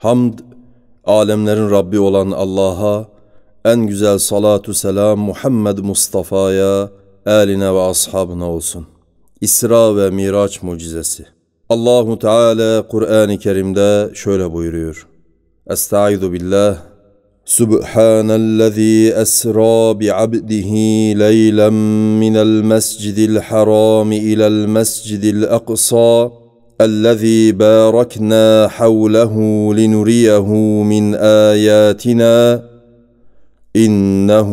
Hamd, alemlerin Rabbi olan Allah'a, en güzel salatu selam Muhammed Mustafa'ya, eline ve ashabına olsun. İsra ve Miraç mucizesi. Allahu Teala Kur'an-ı Kerim'de şöyle buyuruyor. Estaizu billah. Subhanellezî esra bi'abdihi leylen minel mescidil haram ilel mescidil aqsa. الذي باركنا حوله لنريه من اياتنا انه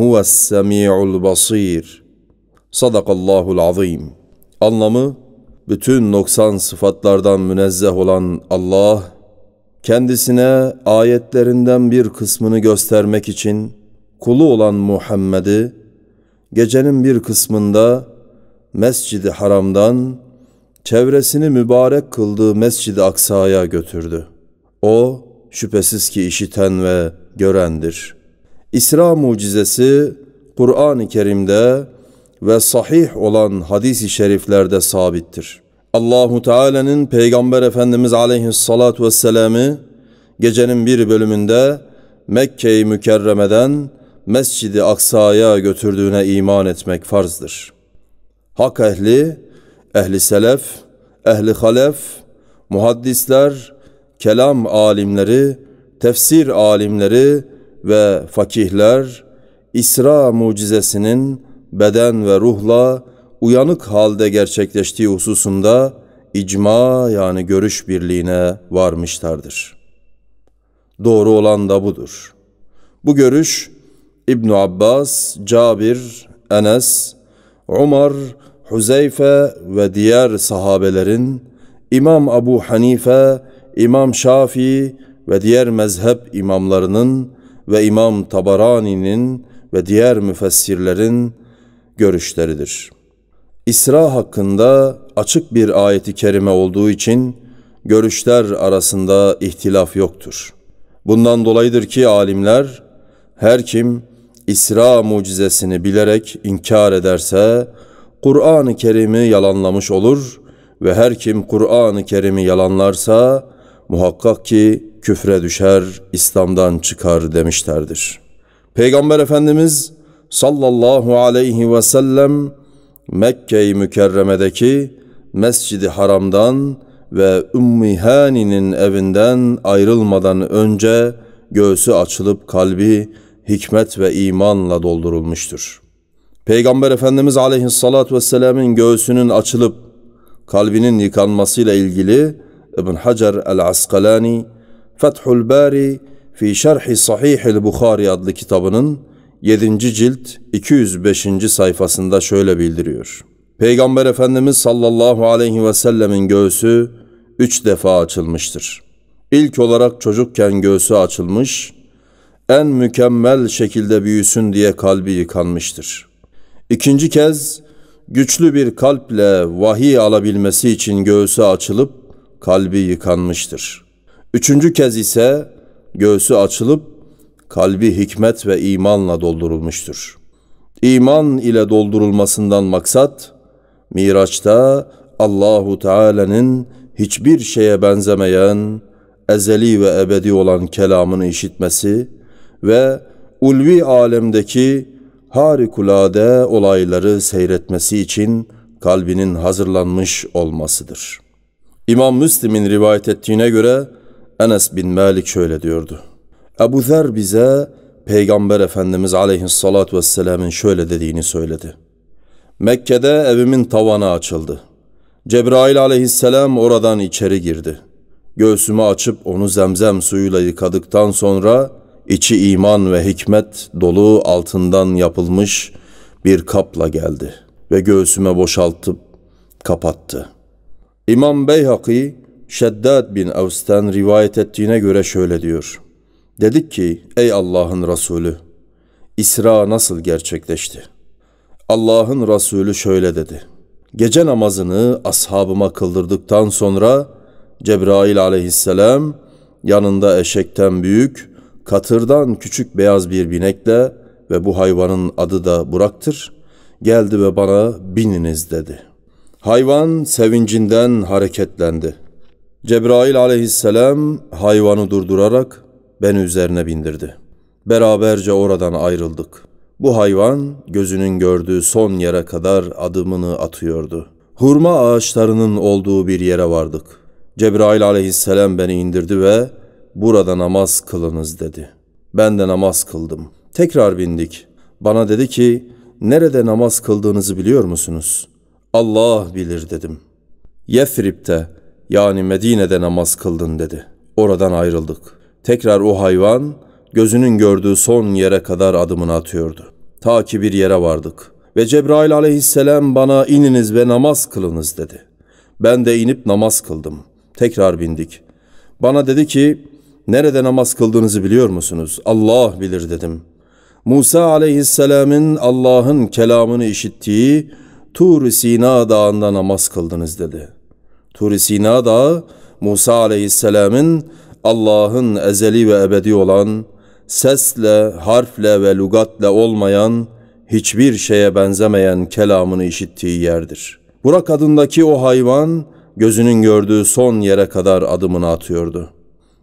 هو السميع البصير صدق الله العظيم anlamı bütün noksan sıfatlardan münezzeh olan Allah kendisine ayetlerinden bir kısmını göstermek için kulu olan Muhammed'i gecenin bir kısmında Mescid-i Haram'dan çevresini mübarek kıldığı Mescid-i Aksa'ya götürdü. O şüphesiz ki işiten ve görendir. İsra mucizesi Kur'an-ı Kerim'de ve sahih olan hadis-i şeriflerde sabittir. Allahu Teala'nın Peygamber Efendimiz aleyhissalatu vesselam'ı gecenin bir bölümünde Mekke-i Mükerreme'den Mescid-i Aksa'ya götürdüğüne iman etmek farzdır. Hak ehli ehli selef, ehli halef, muhaddisler, kelam alimleri, tefsir alimleri ve fakihler İsra mucizesinin beden ve ruhla uyanık halde gerçekleştiği hususunda icma yani görüş birliğine varmışlardır. Doğru olan da budur. Bu görüş İbn Abbas, Cabir, Enes, Umar Huzeyfe ve diğer sahabelerin, İmam Abu Hanife, İmam Şafii ve diğer mezhep imamlarının ve İmam Tabarani'nin ve diğer müfessirlerin görüşleridir. İsra hakkında açık bir ayeti kerime olduğu için görüşler arasında ihtilaf yoktur. Bundan dolayıdır ki alimler her kim İsra mucizesini bilerek inkar ederse Kur'an-ı Kerim'i yalanlamış olur ve her kim Kur'an-ı Kerim'i yalanlarsa muhakkak ki küfre düşer, İslam'dan çıkar demişlerdir. Peygamber Efendimiz sallallahu aleyhi ve sellem Mekke-i Mükerreme'deki Mescid-i Haram'dan ve Ümmü Hani'nin evinden ayrılmadan önce göğsü açılıp kalbi hikmet ve imanla doldurulmuştur.'' Peygamber Efendimiz Aleyhisselatü Vesselam'ın göğsünün açılıp kalbinin yıkanmasıyla ilgili İbn Hacer el-Askalani Fethul Bari fi Şerhi Sahihil Bukhari adlı kitabının 7. cilt 205. sayfasında şöyle bildiriyor. Peygamber Efendimiz sallallahu aleyhi ve sellemin göğsü üç defa açılmıştır. İlk olarak çocukken göğsü açılmış, en mükemmel şekilde büyüsün diye kalbi yıkanmıştır.'' İkinci kez güçlü bir kalple vahiy alabilmesi için göğsü açılıp kalbi yıkanmıştır. Üçüncü kez ise göğsü açılıp kalbi hikmet ve imanla doldurulmuştur. İman ile doldurulmasından maksat Miraç'ta Allahu Teala'nın hiçbir şeye benzemeyen, ezeli ve ebedi olan kelamını işitmesi ve ulvi alemdeki harikulade olayları seyretmesi için kalbinin hazırlanmış olmasıdır. İmam Müslim'in rivayet ettiğine göre Enes bin Malik şöyle diyordu. Ebu Zer bize Peygamber Efendimiz aleyhissalatü vesselamın şöyle dediğini söyledi. Mekke'de evimin tavanı açıldı. Cebrail aleyhisselam oradan içeri girdi. Göğsümü açıp onu zemzem suyuyla yıkadıktan sonra içi iman ve hikmet dolu altından yapılmış bir kapla geldi ve göğsüme boşaltıp kapattı. İmam Beyhaki, Şeddad bin Avs'tan rivayet ettiğine göre şöyle diyor. Dedik ki, ey Allah'ın Resulü, İsra nasıl gerçekleşti? Allah'ın Resulü şöyle dedi. Gece namazını ashabıma kıldırdıktan sonra Cebrail aleyhisselam yanında eşekten büyük katırdan küçük beyaz bir binekle ve bu hayvanın adı da Burak'tır. Geldi ve bana bininiz dedi. Hayvan sevincinden hareketlendi. Cebrail aleyhisselam hayvanı durdurarak beni üzerine bindirdi. Beraberce oradan ayrıldık. Bu hayvan gözünün gördüğü son yere kadar adımını atıyordu. Hurma ağaçlarının olduğu bir yere vardık. Cebrail aleyhisselam beni indirdi ve burada namaz kılınız dedi. Ben de namaz kıldım. Tekrar bindik. Bana dedi ki nerede namaz kıldığınızı biliyor musunuz? Allah bilir dedim. Yethrib'te yani Medine'de namaz kıldın dedi. Oradan ayrıldık. Tekrar o hayvan gözünün gördüğü son yere kadar adımını atıyordu. Ta ki bir yere vardık. Ve Cebrail aleyhisselam bana ininiz ve namaz kılınız dedi. Ben de inip namaz kıldım. Tekrar bindik. Bana dedi ki, nerede namaz kıldığınızı biliyor musunuz? Allah bilir dedim. Musa aleyhisselamın Allah'ın kelamını işittiği Tur Sina dağında namaz kıldınız dedi. Tur Sina dağı Musa aleyhisselamın Allah'ın ezeli ve ebedi olan, sesle, harfle ve lugatla olmayan, hiçbir şeye benzemeyen kelamını işittiği yerdir. Burak adındaki o hayvan, gözünün gördüğü son yere kadar adımını atıyordu.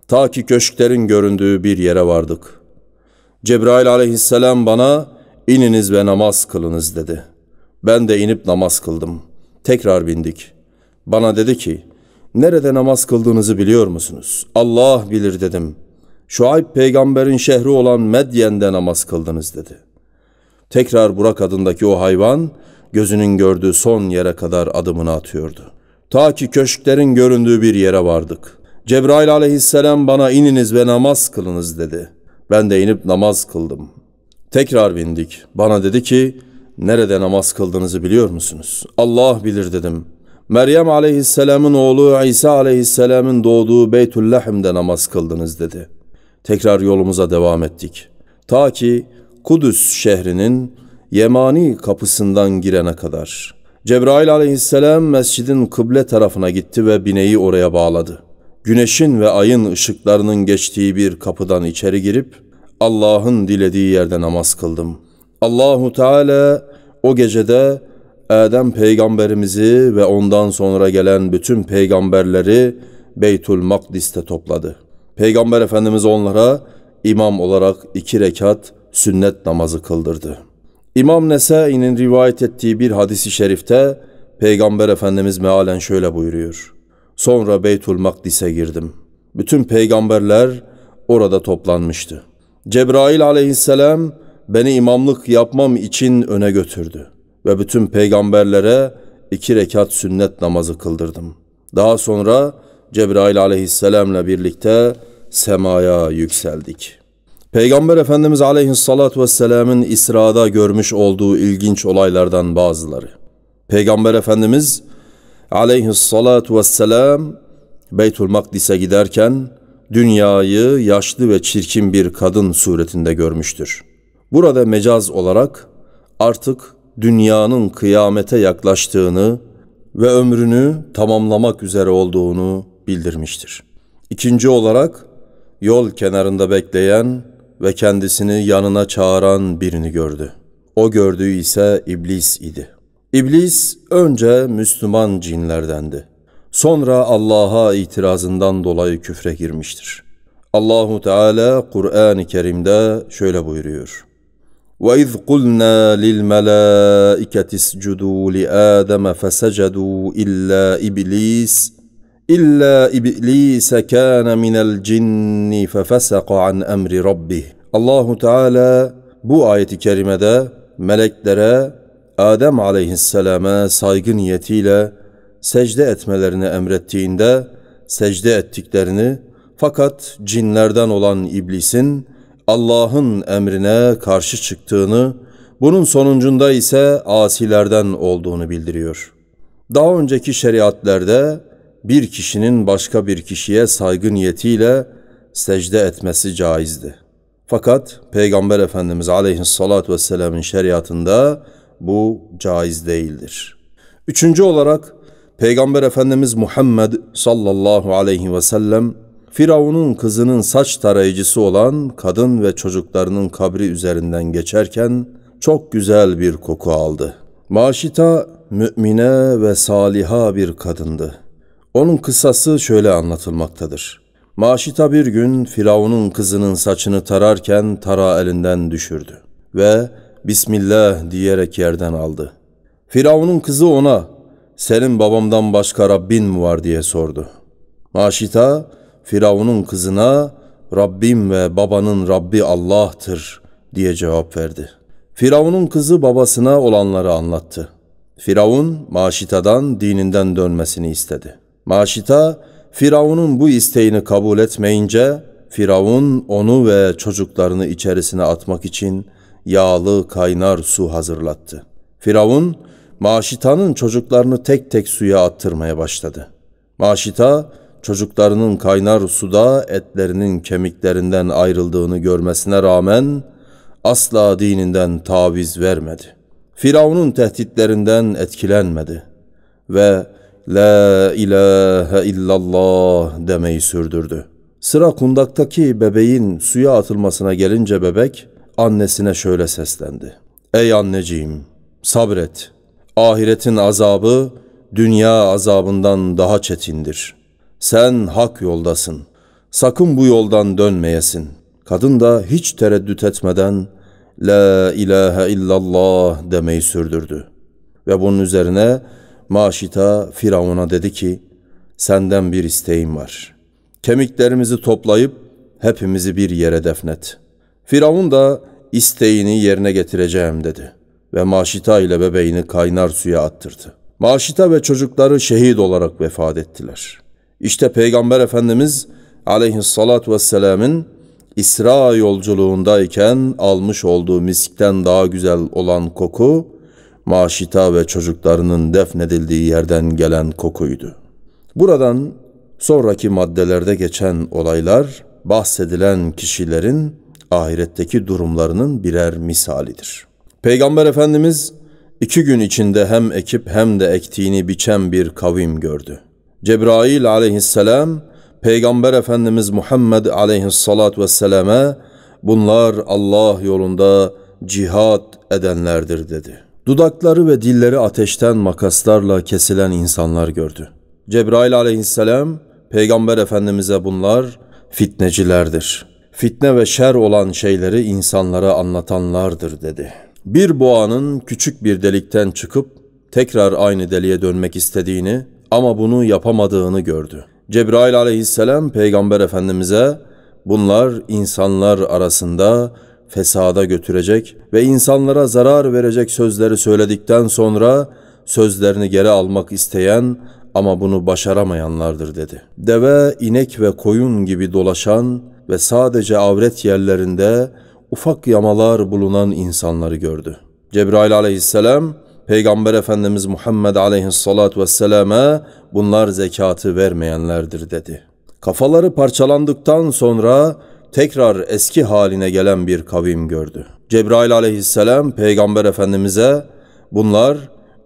Ta ki köşklerin göründüğü bir yere vardık. Cebrail aleyhisselam bana, ininiz ve namaz kılınız dedi. Ben de inip namaz kıldım. Tekrar bindik. Bana dedi ki, nerede namaz kıldığınızı biliyor musunuz? Allah bilir dedim. Şuayb peygamberin şehri olan Medyen'de namaz kıldınız dedi. Tekrar Burak adındaki o hayvan gözünün gördüğü son yere kadar adımını atıyordu. Ta ki köşklerin göründüğü bir yere vardık. Cebrail aleyhisselam bana ininiz ve namaz kılınız dedi. Ben de inip namaz kıldım. Tekrar bindik. Bana dedi ki, nerede namaz kıldığınızı biliyor musunuz? Allah bilir dedim. Meryem aleyhisselamın oğlu İsa aleyhisselamın doğduğu Beytüllahim'de namaz kıldınız dedi. Tekrar yolumuza devam ettik. Ta ki Kudüs şehrinin Yemani kapısından girene kadar. Cebrail aleyhisselam mescidin kıble tarafına gitti ve bineği oraya bağladı. Güneşin ve ayın ışıklarının geçtiği bir kapıdan içeri girip Allah'ın dilediği yerde namaz kıldım. Allahu Teala o gecede Adem peygamberimizi ve ondan sonra gelen bütün peygamberleri Beytül Makdis'te topladı. Peygamber Efendimiz onlara imam olarak iki rekat sünnet namazı kıldırdı. İmam Nesai'nin rivayet ettiği bir hadisi şerifte Peygamber Efendimiz mealen şöyle buyuruyor. Sonra Beytül Makdis'e girdim. Bütün peygamberler orada toplanmıştı. Cebrail aleyhisselam beni imamlık yapmam için öne götürdü ve bütün peygamberlere iki rekat sünnet namazı kıldırdım. Daha sonra Cebrail aleyhisselamla birlikte semaya yükseldik.'' Peygamber Efendimiz aleyhissalatu vesselamın İsra'da görmüş olduğu ilginç olaylardan bazıları. Peygamber Efendimiz aleyhissalatu vesselam Beytül Makdis'e giderken dünyayı yaşlı ve çirkin bir kadın suretinde görmüştür. Burada mecaz olarak artık dünyanın kıyamete yaklaştığını ve ömrünü tamamlamak üzere olduğunu bildirmiştir. İkinci olarak yol kenarında bekleyen ve kendisini yanına çağıran birini gördü. O gördüğü ise iblis idi. İblis önce Müslüman cinlerdendi. Sonra Allah'a itirazından dolayı küfre girmiştir. Allahu Teala Kur'an-ı Kerim'de şöyle buyuruyor. وَإِذْ قُلْنَا لِلْمَلَائِكَةِ اسْجُدُوا لِآدَمَ فَسَجَدُوا إِلَّا إِبْلِيسَ İlla iblise kana minel cinni fefesaka an emri rabbih. Allahu Teala bu ayeti kerimede meleklere Adem aleyhisselame saygı niyetiyle secde etmelerini emrettiğinde secde ettiklerini fakat cinlerden olan iblisin Allah'ın emrine karşı çıktığını, bunun sonucunda ise asilerden olduğunu bildiriyor. Daha önceki şeriatlerde bir kişinin başka bir kişiye saygı niyetiyle secde etmesi caizdi. Fakat Peygamber Efendimiz aleyhissalatü vesselamın şeriatında bu caiz değildir. Üçüncü olarak Peygamber Efendimiz Muhammed sallallahu aleyhi ve sellem Firavun'un kızının saç tarayıcısı olan kadın ve çocuklarının kabri üzerinden geçerken çok güzel bir koku aldı. Maşita mümine ve saliha bir kadındı. Onun kıssası şöyle anlatılmaktadır. Maşita bir gün Firavun'un kızının saçını tararken tara elinden düşürdü ve Bismillah diyerek yerden aldı. Firavun'un kızı ona senin babamdan başka Rabbin mi var diye sordu. Maşita Firavun'un kızına Rabbim ve babanın Rabbi Allah'tır diye cevap verdi. Firavun'un kızı babasına olanları anlattı. Firavun Maşita'dan dininden dönmesini istedi. Maşita Firavun'un bu isteğini kabul etmeyince Firavun onu ve çocuklarını içerisine atmak için yağlı kaynar su hazırlattı. Firavun Maşita'nın çocuklarını tek tek suya attırmaya başladı. Maşita çocuklarının kaynar suda etlerinin kemiklerinden ayrıldığını görmesine rağmen asla dininden taviz vermedi. Firavun'un tehditlerinden etkilenmedi ve La ilahe illallah demeyi sürdürdü. Sıra kundaktaki bebeğin suya atılmasına gelince bebek annesine şöyle seslendi. Ey anneciğim sabret. Ahiretin azabı dünya azabından daha çetindir. Sen hak yoldasın. Sakın bu yoldan dönmeyesin. Kadın da hiç tereddüt etmeden La ilahe illallah demeyi sürdürdü. Ve bunun üzerine Maşita Firavun'a dedi ki, senden bir isteğim var. Kemiklerimizi toplayıp hepimizi bir yere defnet. Firavun da isteğini yerine getireceğim dedi ve Maşita ile bebeğini kaynar suya attırdı. Maşita ve çocukları şehit olarak vefat ettiler. İşte Peygamber Efendimiz aleyhissalatü vesselamın İsra yolculuğundayken almış olduğu miskten daha güzel olan koku, Maşita ve çocuklarının defnedildiği yerden gelen kokuydu. Buradan sonraki maddelerde geçen olaylar bahsedilen kişilerin ahiretteki durumlarının birer misalidir. Peygamber Efendimiz iki gün içinde hem ekip hem de ektiğini biçen bir kavim gördü. Cebrail aleyhisselam Peygamber Efendimiz Muhammed aleyhissalat vesselame bunlar Allah yolunda cihat edenlerdir dedi. Dudakları ve dilleri ateşten makaslarla kesilen insanlar gördü. Cebrail aleyhisselam Peygamber Efendimiz'e bunlar fitnecilerdir. Fitne ve şer olan şeyleri insanlara anlatanlardır dedi. Bir boğanın küçük bir delikten çıkıp tekrar aynı deliğe dönmek istediğini ama bunu yapamadığını gördü. Cebrail aleyhisselam Peygamber Efendimiz'e bunlar insanlar arasında fesada götürecek ve insanlara zarar verecek sözleri söyledikten sonra sözlerini geri almak isteyen ama bunu başaramayanlardır dedi. Deve, inek ve koyun gibi dolaşan ve sadece avret yerlerinde ufak yamalar bulunan insanları gördü. Cebrail aleyhisselam Peygamber Efendimiz Muhammed aleyhissalatü vesselame bunlar zekatı vermeyenlerdir dedi. Kafaları parçalandıktan sonra tekrar eski haline gelen bir kavim gördü. Cebrail aleyhisselam Peygamber Efendimiz'e bunlar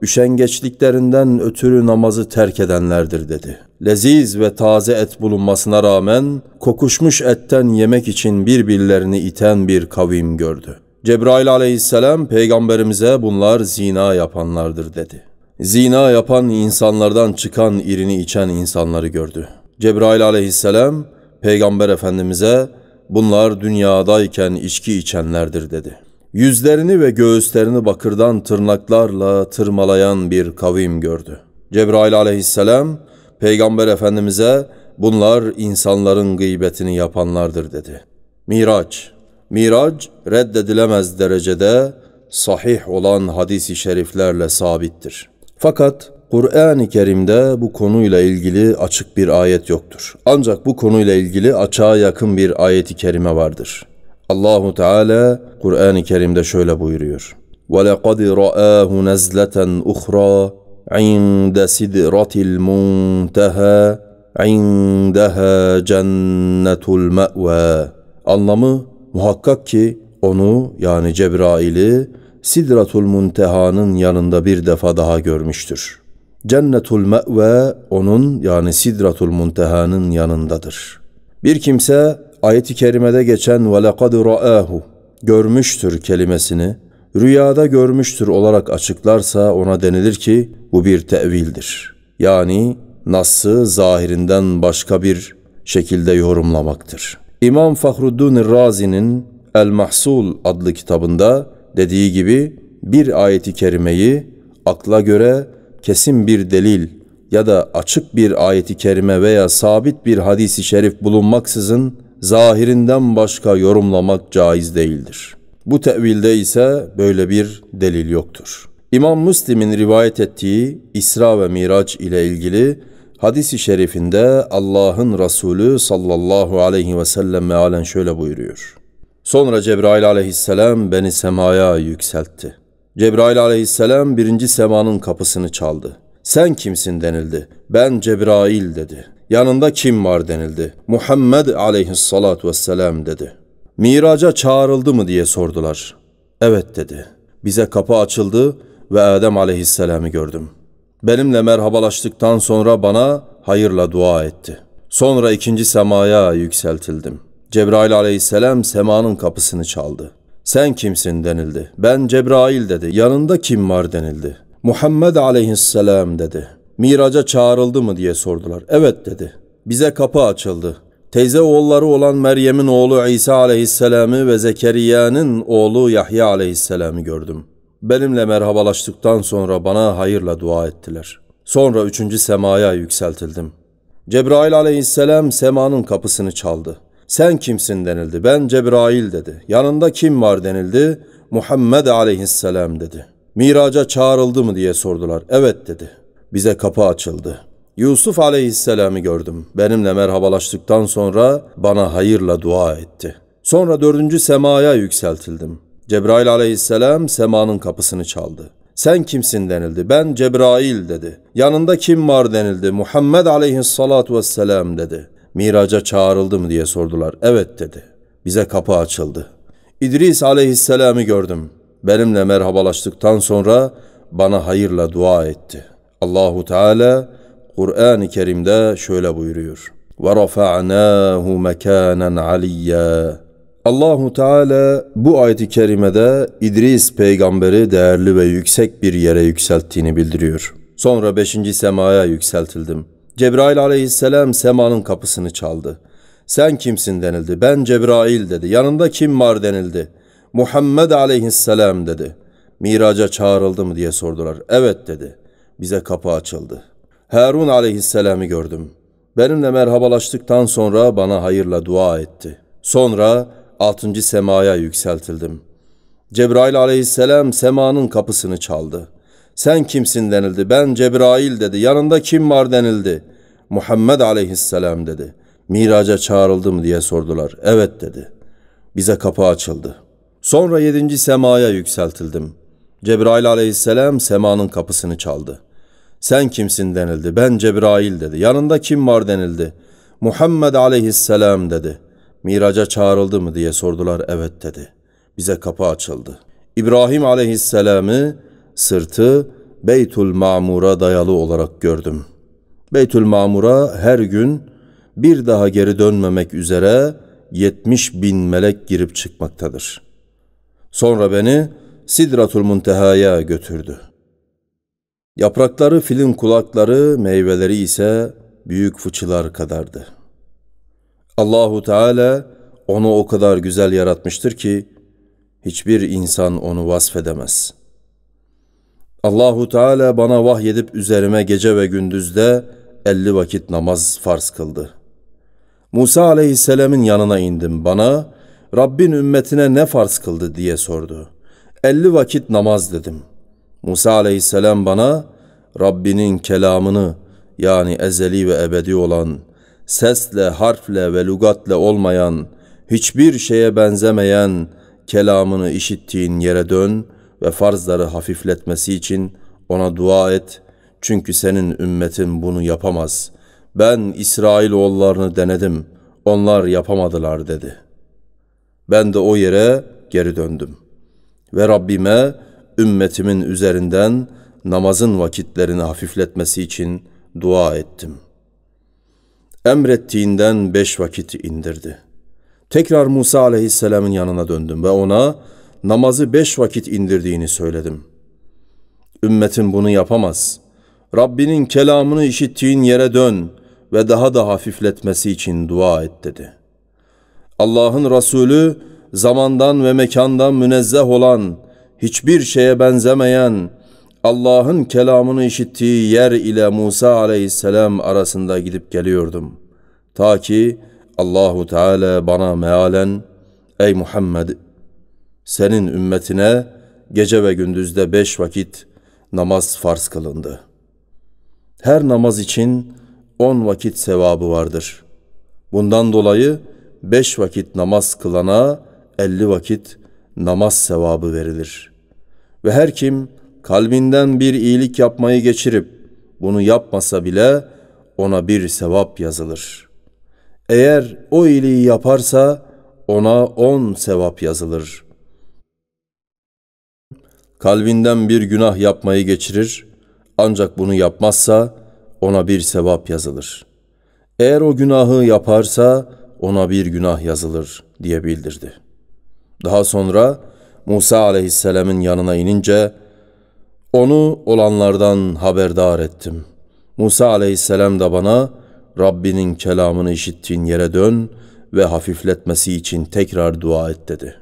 üşengeçliklerinden ötürü namazı terk edenlerdir dedi. Leziz ve taze et bulunmasına rağmen kokuşmuş etten yemek için birbirlerini iten bir kavim gördü. Cebrail aleyhisselam peygamberimize bunlar zina yapanlardır dedi. Zina yapan insanlardan çıkan irini içen insanları gördü. Cebrail aleyhisselam peygamber efendimize bunlar dünyadayken içki içenlerdir dedi. Yüzlerini ve göğüslerini bakırdan tırnaklarla tırmalayan bir kavim gördü. Cebrail aleyhisselam peygamber efendimize bunlar insanların gıybetini yapanlardır dedi. Miraç Miraç reddedilemez derecede sahih olan hadisi şeriflerle sabittir. Fakat Kur'an-ı Kerim'de bu konuyla ilgili açık bir ayet yoktur. Ancak bu konuyla ilgili açığa yakın bir ayeti kerime vardır. Allahu Teala Kur'an-ı Kerim'de şöyle buyuruyor. وَلَقَدْ رَآهُ نَزْلَةً أُخْرَى عِنْدَ سِدْرَةِ الْمُنْتَهَى عِنْدَهَا جَنَّةُ الْمَأْوَى Anlamı muhakkak ki onu yani Cebrail'i Sidratul Munteha'nın yanında bir defa daha görmüştür. Cennetul Me've onun yani Sidratul Munteha'nın yanındadır. Bir kimse ayet-i kerimede geçen lekad ra'ahu görmüştür kelimesini rüyada görmüştür olarak açıklarsa ona denilir ki bu bir tevildir. Yani Nas'ı zahirinden başka bir şekilde yorumlamaktır. İmam Fahruddin Razi'nin El Mahsul adlı kitabında dediği gibi bir ayeti kerimeyi akla göre kesin bir delil ya da açık bir ayeti kerime veya sabit bir hadisi şerif bulunmaksızın zahirinden başka yorumlamak caiz değildir. Bu tevilde ise böyle bir delil yoktur. İmam Müslim'in rivayet ettiği İsra ve Miraç ile ilgili hadisi şerifinde Allah'ın Resulü sallallahu aleyhi ve sellem mealen şöyle buyuruyor. Sonra Cebrail aleyhisselam beni semaya yükseltti. Cebrail aleyhisselam birinci semanın kapısını çaldı. Sen kimsin denildi. Ben Cebrail dedi. Yanında kim var denildi. Muhammed aleyhissalatu vesselam dedi. Miraca çağrıldı mı diye sordular. Evet dedi. Bize kapı açıldı ve Adem aleyhisselamı gördüm. Benimle merhabalaştıktan sonra bana hayırla dua etti. Sonra ikinci semaya yükseltildim. Cebrail aleyhisselam semanın kapısını çaldı. Sen kimsin denildi. Ben Cebrail dedi. Yanında kim var denildi. Muhammed aleyhisselam dedi. Miraca çağrıldı mı diye sordular. Evet dedi. Bize kapı açıldı. Teyze oğulları olan Meryem'in oğlu İsa aleyhisselamı ve Zekeriya'nın oğlu Yahya aleyhisselamı gördüm. Benimle merhabalaştıktan sonra bana hayırla dua ettiler. Sonra üçüncü semaya yükseltildim. Cebrail aleyhisselam semanın kapısını çaldı. Sen kimsin denildi. Ben Cebrail dedi. Yanında kim var denildi. Muhammed aleyhisselam dedi. Miraca çağrıldı mı diye sordular. Evet dedi. Bize kapı açıldı. Yusuf aleyhisselamı gördüm. Benimle merhabalaştıktan sonra bana hayırla dua etti. Sonra dördüncü semaya yükseltildim. Cebrail aleyhisselam semanın kapısını çaldı. Sen kimsin denildi. Ben Cebrail dedi. Yanında kim var denildi. Muhammed aleyhissalatu vesselam dedi. Miraca çağrıldı mı diye sordular. Evet dedi. Bize kapı açıldı. İdris aleyhisselamı gördüm. Benimle merhabalaştıktan sonra bana hayırla dua etti. Allahu Teala Kur'an-ı Kerim'de şöyle buyuruyor. Ve rafa'nahu mekanen aliyya. Allahu Teala bu ayet-i kerimede İdris peygamberi değerli ve yüksek bir yere yükselttiğini bildiriyor. Sonra beşinci semaya yükseltildim. Cebrail aleyhisselam semanın kapısını çaldı. Sen kimsin denildi. Ben Cebrail dedi. Yanında kim var denildi. Muhammed aleyhisselam dedi. Miraca çağrıldı mı diye sordular. Evet dedi. Bize kapı açıldı. Harun aleyhisselamı gördüm. Benimle merhabalaştıktan sonra bana hayırla dua etti. Sonra altıncı semaya yükseltildim. Cebrail aleyhisselam semanın kapısını çaldı. Sen kimsin denildi. Ben Cebrail dedi. Yanında kim var denildi. Muhammed aleyhisselam dedi. Miraca çağrıldım diye sordular. Evet dedi. Bize kapı açıldı. Sonra yedinci semaya yükseltildim. Cebrail aleyhisselam semanın kapısını çaldı. Sen kimsin denildi. Ben Cebrail dedi. Yanında kim var denildi. Muhammed aleyhisselam dedi. Miraca çağrıldı mı diye sordular. Evet dedi. Bize kapı açıldı. İbrahim aleyhisselamı sırtı Beytül Mamur'a dayalı olarak gördüm. Beytül Mamur'a her gün bir daha geri dönmemek üzere yetmiş bin melek girip çıkmaktadır. Sonra beni Sidratul Munteha'ya götürdü. Yaprakları filin kulakları, meyveleri ise büyük fıçılar kadardı. Allahu Teala onu o kadar güzel yaratmıştır ki hiçbir insan onu vasfedemez. Allahu Teala bana vahyedip üzerime gece ve gündüzde elli vakit namaz farz kıldı. Musa aleyhisselamın yanına indim bana, Rabbin ümmetine ne farz kıldı diye sordu. Elli vakit namaz dedim. Musa aleyhisselam bana, Rabbinin kelamını yani ezeli ve ebedi olan, sesle, harfle ve lugatle olmayan, hiçbir şeye benzemeyen kelamını işittiğin yere dön ve farzları hafifletmesi için ona dua et.'' Çünkü senin ümmetin bunu yapamaz. Ben İsrail oğullarını denedim. Onlar yapamadılar dedi. Ben de o yere geri döndüm. Ve Rabbime ümmetimin üzerinden namazın vakitlerini hafifletmesi için dua ettim. Emrettiğinden beş vakit indirdi. Tekrar Musa aleyhisselamın yanına döndüm ve ona namazı beş vakit indirdiğini söyledim. Ümmetin bunu yapamaz. Rabbinin kelamını işittiğin yere dön ve daha da hafifletmesi için dua et dedi. Allah'ın Resulü zamandan ve mekandan münezzeh olan, hiçbir şeye benzemeyen, Allah'ın kelamını işittiği yer ile Musa aleyhisselam arasında gidip geliyordum. Ta ki Allahu Teala bana mealen, ey Muhammed, senin ümmetine gece ve gündüzde beş vakit namaz farz kılındı. Her namaz için on vakit sevabı vardır. Bundan dolayı beş vakit namaz kılana elli vakit namaz sevabı verilir. Ve her kim kalbinden bir iyilik yapmayı geçirip bunu yapmasa bile ona bir sevap yazılır. Eğer o iyiliği yaparsa ona on sevap yazılır. Kalbinden bir günah yapmayı geçirir ancak bunu yapmazsa ona bir sevap yazılır. Eğer o günahı yaparsa ona bir günah yazılır diye bildirdi. Daha sonra Musa aleyhisselamın yanına inince onu olanlardan haberdar ettim. Musa aleyhisselam da bana Rabbinin kelamını işittiğin yere dön ve hafifletmesi için tekrar dua et dedi.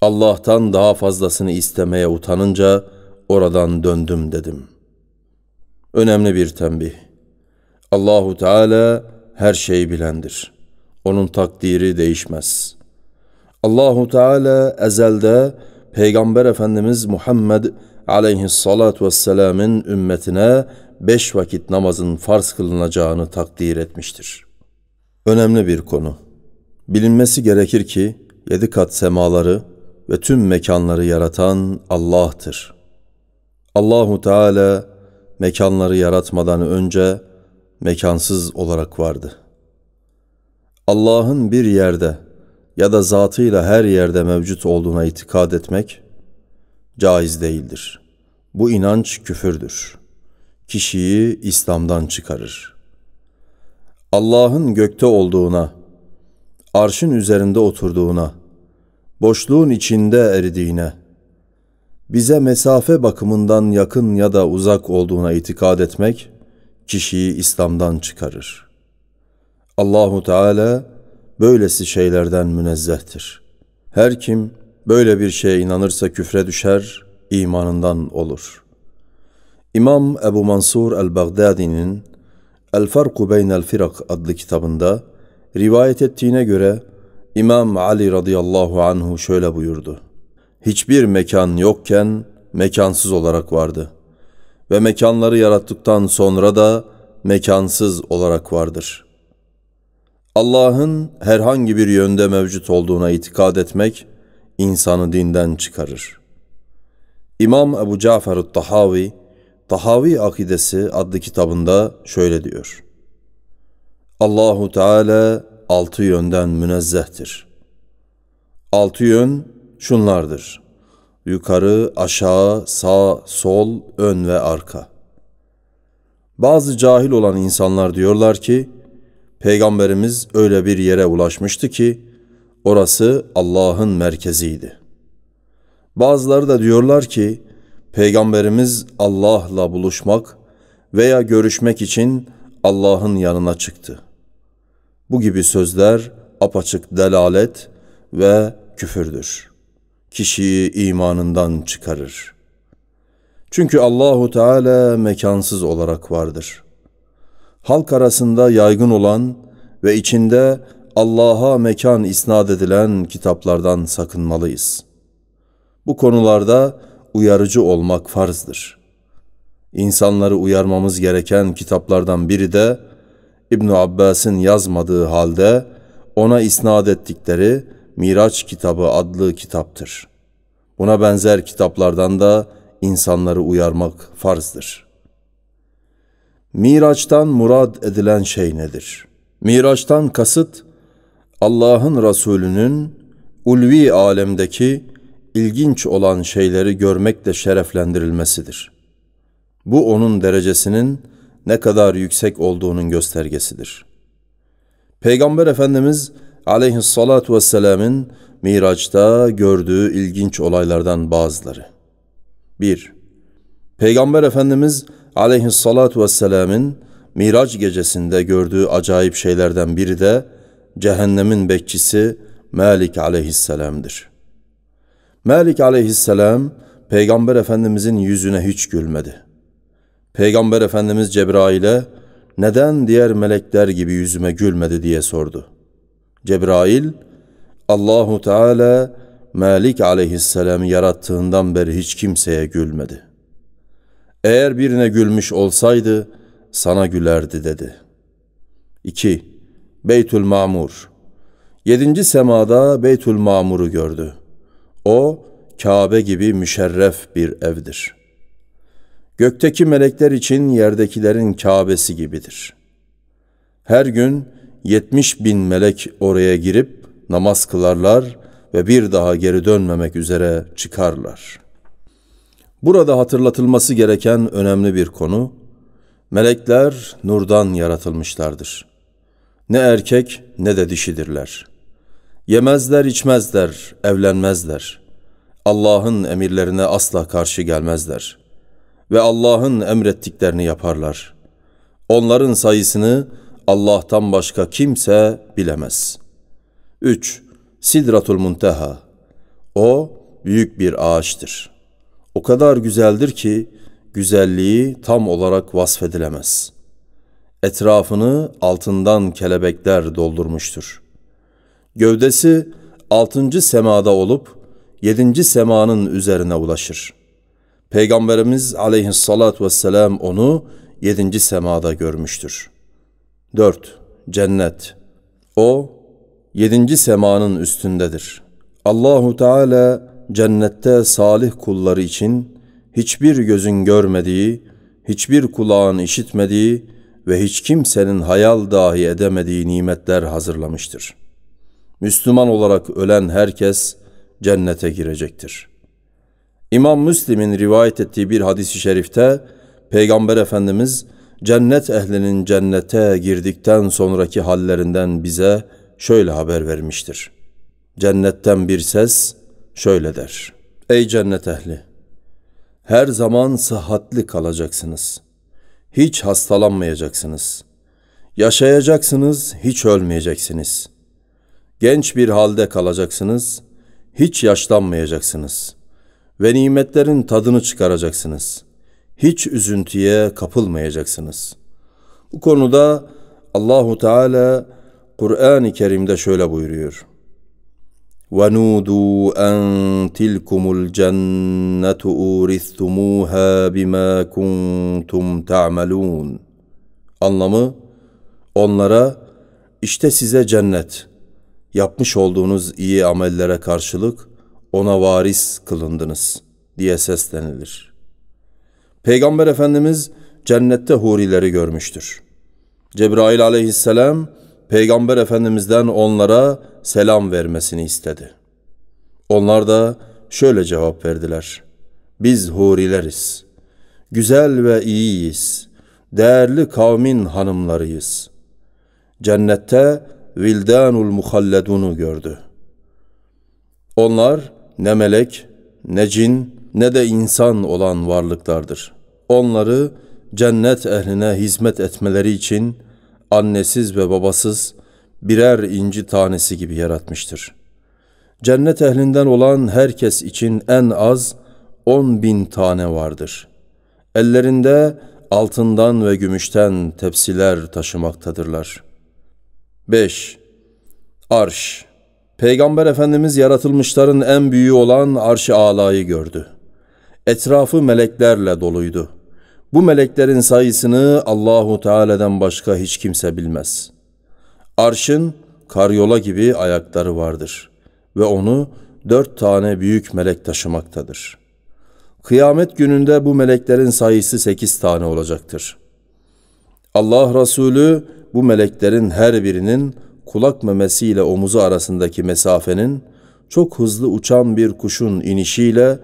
Allah'tan daha fazlasını istemeye utanınca oradan döndüm dedim. Önemli bir tembih. Allahu Teala her şeyi bilendir. Onun takdiri değişmez. Allahu Teala ezelde Peygamber Efendimiz Muhammed aleyhissalatu vesselam'ın ümmetine beş vakit namazın farz kılınacağını takdir etmiştir. Önemli bir konu. Bilinmesi gerekir ki yedi kat semaları ve tüm mekanları yaratan Allah'tır. Allahu Teala mekanları yaratmadan önce mekansız olarak vardı. Allah'ın bir yerde ya da zatıyla her yerde mevcut olduğuna itikad etmek caiz değildir. Bu inanç küfürdür. Kişiyi İslam'dan çıkarır. Allah'ın gökte olduğuna, arşın üzerinde oturduğuna, boşluğun içinde eridiğine, bize mesafe bakımından yakın ya da uzak olduğuna itikad etmek, kişiyi İslam'dan çıkarır. Allahu Teala böylesi şeylerden münezzehtir. Her kim böyle bir şeye inanırsa küfre düşer, imanından olur. İmam Ebu Mansur el-Baghdadi'nin El Farku Beynel Firak adlı kitabında rivayet ettiğine göre İmam Ali radıyallahu anhu şöyle buyurdu. Hiçbir mekan yokken mekansız olarak vardı ve mekanları yarattıktan sonra da mekansız olarak vardır. Allah'ın herhangi bir yönde mevcut olduğuna itikad etmek insanı dinden çıkarır. İmam Ebu Cafer Tahavi, Tahavi Akidesi adlı kitabında şöyle diyor. Allahu Teala altı yönden münezzehtir. Altı yön şunlardır. Yukarı, aşağı, sağ, sol, ön ve arka. Bazı cahil olan insanlar diyorlar ki, Peygamberimiz öyle bir yere ulaşmıştı ki, orası Allah'ın merkeziydi. Bazıları da diyorlar ki, Peygamberimiz Allah'la buluşmak veya görüşmek için Allah'ın yanına çıktı. Bu gibi sözler apaçık delalet ve küfürdür. Kişiyi imanından çıkarır. Çünkü Allahu Teala mekansız olarak vardır. Halk arasında yaygın olan ve içinde Allah'a mekan isnat edilen kitaplardan sakınmalıyız. Bu konularda uyarıcı olmak farzdır. İnsanları uyarmamız gereken kitaplardan biri de İbn Abbas'ın yazmadığı halde ona isnat ettikleri Miraç kitabı adlı kitaptır. Buna benzer kitaplardan da insanları uyarmak farzdır. Miraç'tan murad edilen şey nedir? Miraç'tan kasıt Allah'ın Resulü'nün ulvi alemdeki ilginç olan şeyleri görmekle şereflendirilmesidir. Bu onun derecesinin ne kadar yüksek olduğunun göstergesidir. Peygamber Efendimiz aleyhissalatu vesselam'ın Miraç'ta gördüğü ilginç olaylardan bazıları. 1. Peygamber Efendimiz aleyhissalatu vesselam'ın Miraç gecesinde gördüğü acayip şeylerden biri de cehennemin bekçisi Malik aleyhisselam'dır. Malik aleyhisselam Peygamber Efendimizin yüzüne hiç gülmedi. Peygamber Efendimiz Cebrail'e neden diğer melekler gibi yüzüme gülmedi diye sordu. Cebrail, Allahu Teala Malik aleyhisselamı yarattığından beri hiç kimseye gülmedi. Eğer birine gülmüş olsaydı sana gülerdi dedi. 2. Beytül Mamur Yedinci semada Beytül Mamur'u gördü. O, Kabe gibi müşerref bir evdir. Gökteki melekler için yerdekilerin Kabe'si gibidir. Her gün yetmiş bin melek oraya girip namaz kılarlar ve bir daha geri dönmemek üzere çıkarlar. Burada hatırlatılması gereken önemli bir konu, melekler nurdan yaratılmışlardır. Ne erkek ne de dişidirler. Yemezler, içmezler, evlenmezler. Allah'ın emirlerine asla karşı gelmezler. Ve Allah'ın emrettiklerini yaparlar. Onların sayısını Allah'tan başka kimse bilemez. 3. Sidratul Munteha O büyük bir ağaçtır. O kadar güzeldir ki güzelliği tam olarak vasfedilemez. Etrafını altından kelebekler doldurmuştur. Gövdesi altıncı semada olup yedinci semanın üzerine ulaşır. Peygamberimiz aleyhissalatü vesselam onu yedinci semada görmüştür. 4. Cennet O yedinci semanın üstündedir. Allahu Teala cennette salih kulları için hiçbir gözün görmediği, hiçbir kulağın işitmediği ve hiç kimsenin hayal dahi edemediği nimetler hazırlamıştır. Müslüman olarak ölen herkes cennete girecektir. İmam Müslim'in rivayet ettiği bir hadisi şerifte Peygamber Efendimiz cennet ehlinin cennete girdikten sonraki hallerinden bize şöyle haber vermiştir. Cennetten bir ses şöyle der. Ey cennet ehli! Her zaman sıhhatli kalacaksınız. Hiç hastalanmayacaksınız. Yaşayacaksınız, hiç ölmeyeceksiniz. Genç bir halde kalacaksınız, hiç yaşlanmayacaksınız. Ve nimetlerin tadını çıkaracaksınız. Hiç üzüntüye kapılmayacaksınız. Bu konuda Allahu Teala Kur'an-ı Kerim'de şöyle buyuruyor. وَنُودُوا أَنْ تِلْكُمُ الْجَنَّةُ أُورِثْتُمُوهَا بِمَا كُنْتُمْ تَعْمَلُونَ Anlamı, onlara işte size cennet, yapmış olduğunuz iyi amellere karşılık ona varis kılındınız diye seslenilir. Peygamber Efendimiz cennette hurileri görmüştür. Cebrail aleyhisselam, Peygamber Efendimiz'den onlara selam vermesini istedi. Onlar da şöyle cevap verdiler. Biz hurileriz. Güzel ve iyiyiz. Değerli kavmin hanımlarıyız. Cennette vildanul muhalledunu gördü. Onlar ne melek, ne cin, ne de insan olan varlıklardır. Onları cennet ehline hizmet etmeleri için annesiz ve babasız birer inci tanesi gibi yaratmıştır. Cennet ehlinden olan herkes için en az on bin tane vardır. Ellerinde altından ve gümüşten tepsiler taşımaktadırlar. 5. Arş Peygamber Efendimiz yaratılmışların en büyüğü olan arş-ı alayı gördü. Etrafı meleklerle doluydu. Bu meleklerin sayısını Allahu Teala'dan başka hiç kimse bilmez. Arşın karyola gibi ayakları vardır ve onu dört tane büyük melek taşımaktadır. Kıyamet gününde bu meleklerin sayısı sekiz tane olacaktır. Allah Resulü bu meleklerin her birinin kulak memesiyle omuzu arasındaki mesafenin çok hızlı uçan bir kuşun inişiyle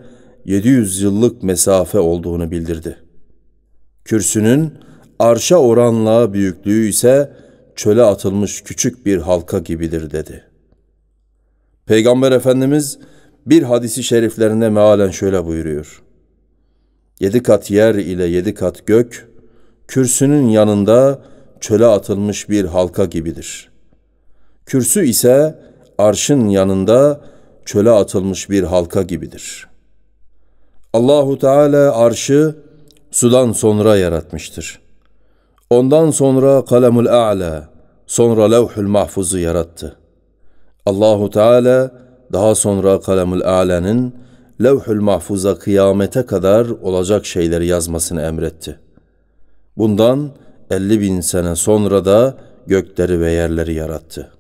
700 yıllık mesafe olduğunu bildirdi. Kürsünün arşa oranla büyüklüğü ise çöle atılmış küçük bir halka gibidir dedi. Peygamber Efendimiz bir hadisi şeriflerinde mealen şöyle buyuruyor. Yedi kat yer ile yedi kat gök, kürsünün yanında çöle atılmış bir halka gibidir. Kürsü ise arşın yanında çöle atılmış bir halka gibidir. Allahu Teala arşı sudan sonra yaratmıştır. Ondan sonra kalemul a'la, sonra levhül mahfuzu yarattı. Allahu Teala daha sonra kalemul a'lanın levhül mahfuza kıyamete kadar olacak şeyleri yazmasını emretti. Bundan 50 bin sene sonra da gökleri ve yerleri yarattı.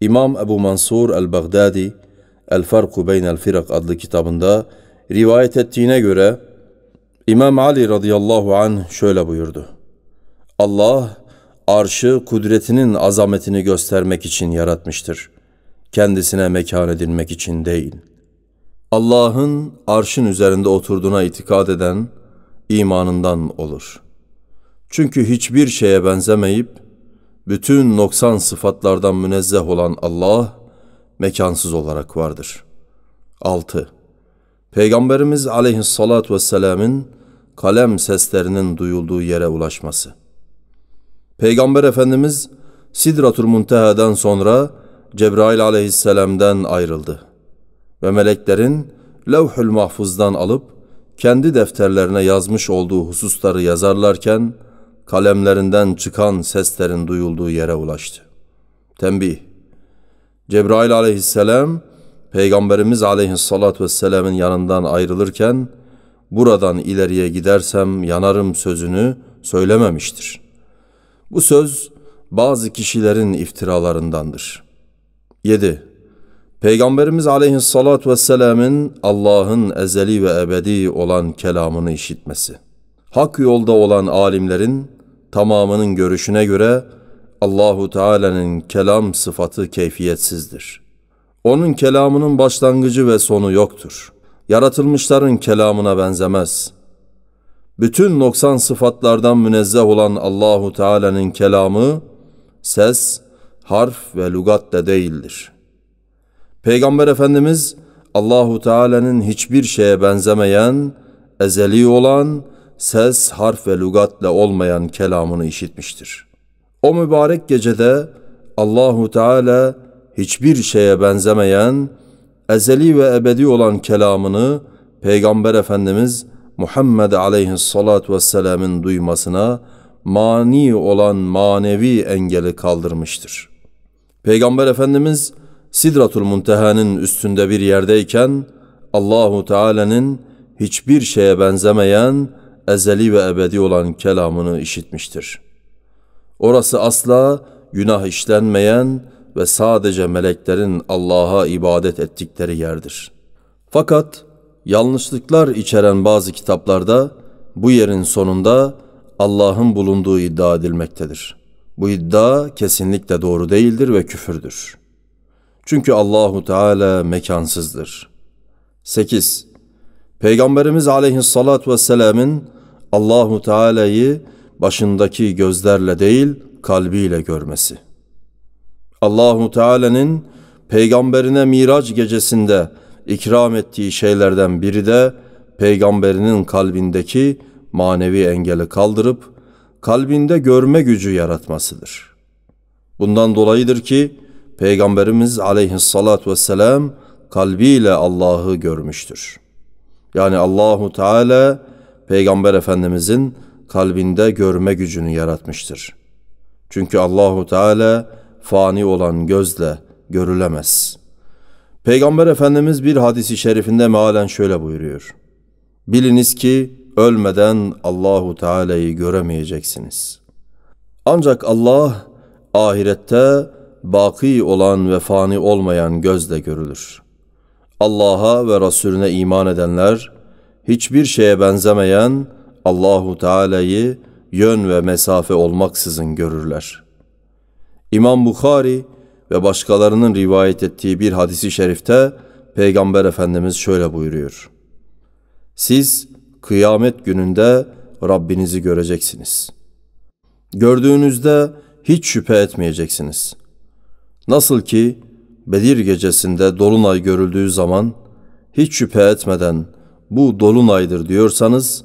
İmam Ebu Mansur el-Baghdadi El Farku Beynel Firak adlı kitabında rivayet ettiğine göre İmam Ali radıyallahu anh şöyle buyurdu. Allah arşı kudretinin azametini göstermek için yaratmıştır. Kendisine mekan edilmek için değil. Allah'ın arşın üzerinde oturduğuna itikad eden imanından olur. Çünkü hiçbir şeye benzemeyip bütün noksan sıfatlardan münezzeh olan Allah mekansız olarak vardır. 6. Peygamberimiz aleyhissalatu vesselam'ın kalem seslerinin duyulduğu yere ulaşması. Peygamber Efendimiz Sidratul Munteha'dan sonra Cebrail aleyhisselam'dan ayrıldı ve meleklerin levhül mahfuzdan alıp kendi defterlerine yazmış olduğu hususları yazarlarken kalemlerinden çıkan seslerin duyulduğu yere ulaştı. Tembih Cebrail aleyhisselam Peygamberimiz aleyhissalatü vesselamın yanından ayrılırken buradan ileriye gidersem yanarım sözünü söylememiştir. Bu söz bazı kişilerin iftiralarındandır. 7. Peygamberimiz aleyhissalatü vesselamın Allah'ın ezeli ve ebedi olan kelamını işitmesi. Hak yolda olan alimlerin tamamının görüşüne göre Allahu Teala'nın kelam sıfatı keyfiyetsizdir. Onun kelamının başlangıcı ve sonu yoktur. Yaratılmışların kelamına benzemez. Bütün noksan sıfatlardan münezzeh olan Allahu Teala'nın kelamı ses, harf ve lügat de değildir. Peygamber Efendimiz Allahu Teala'nın hiçbir şeye benzemeyen, ezeli olan, ses, harf ve lügatle olmayan kelamını işitmiştir.'' O mübarek gecede Allahu Teala hiçbir şeye benzemeyen, ezeli ve ebedi olan kelamını Peygamber Efendimiz Muhammed aleyhissalatu vesselam'ın duymasına mani olan manevi engeli kaldırmıştır. Peygamber Efendimiz Sidratul Munteha'nın üstünde bir yerdeyken Allahu Teala'nın hiçbir şeye benzemeyen, ezeli ve ebedi olan kelamını işitmiştir.'' Orası asla günah işlenmeyen ve sadece meleklerin Allah'a ibadet ettikleri yerdir. Fakat yanlışlıklar içeren bazı kitaplarda bu yerin sonunda Allah'ın bulunduğu iddia edilmektedir. Bu iddia kesinlikle doğru değildir ve küfürdür. Çünkü Allahu Teala mekansızdır. 8. Peygamberimiz aleyhissalatü vesselam'ın Allahu Teala'yı başındaki gözlerle değil kalbiyle görmesi. Allahu Teala'nın peygamberine Miraç gecesinde ikram ettiği şeylerden biri de peygamberinin kalbindeki manevi engeli kaldırıp kalbinde görme gücü yaratmasıdır. Bundan dolayıdır ki Peygamberimiz aleyhissalatü vesselam kalbiyle Allah'ı görmüştür. Yani Allahu Teala Peygamber Efendimizin kalbinde görme gücünü yaratmıştır. Çünkü Allahu Teala fani olan gözle görülemez. Peygamber Efendimiz bir hadisi şerifinde mealen şöyle buyuruyor. Biliniz ki ölmeden Allahu Teala'yı göremeyeceksiniz. Ancak Allah ahirette baki olan ve fani olmayan gözle görülür. Allah'a ve Resulüne iman edenler hiçbir şeye benzemeyen Allahu Teala'yı yön ve mesafe olmaksızın görürler. İmam Bukhari ve başkalarının rivayet ettiği bir hadisi şerifte Peygamber Efendimiz şöyle buyuruyor. Siz kıyamet gününde Rabbinizi göreceksiniz. Gördüğünüzde hiç şüphe etmeyeceksiniz. Nasıl ki Bedir gecesinde dolunay görüldüğü zaman hiç şüphe etmeden bu dolunaydır diyorsanız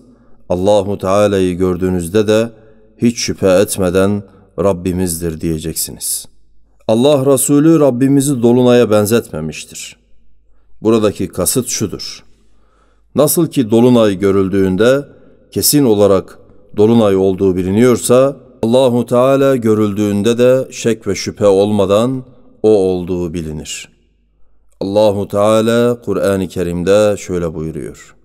Allahu Teala'yı gördüğünüzde de hiç şüphe etmeden Rabbimizdir diyeceksiniz. Allah Resulü Rabbimizi dolunaya benzetmemiştir. Buradaki kasıt şudur. Nasıl ki dolunay görüldüğünde kesin olarak dolunay olduğu biliniyorsa Allahu Teala görüldüğünde de şek ve şüphe olmadan o olduğu bilinir. Allahu Teala Kur'an-ı Kerim'de şöyle buyuruyor.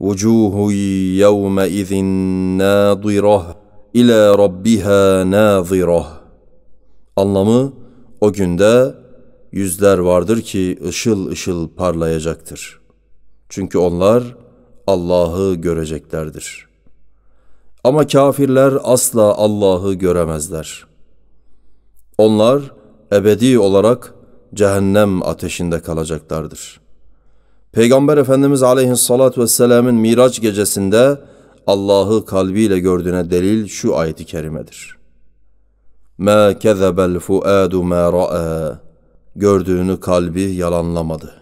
Vucuhu yevme izin nadirah ila rabbiha nazirah. Anlamı o günde yüzler vardır ki ışıl ışıl parlayacaktır. Çünkü onlar Allah'ı göreceklerdir. Ama kafirler asla Allah'ı göremezler. Onlar ebedi olarak cehennem ateşinde kalacaklardır. Peygamber Efendimiz aleyhissalatü vesselamın Miraç gecesinde Allah'ı kalbiyle gördüğüne delil şu ayeti kerimedir. مَا كَذَبَ الْفُؤَادُ مَا رَأَى Gördüğünü kalbi yalanlamadı.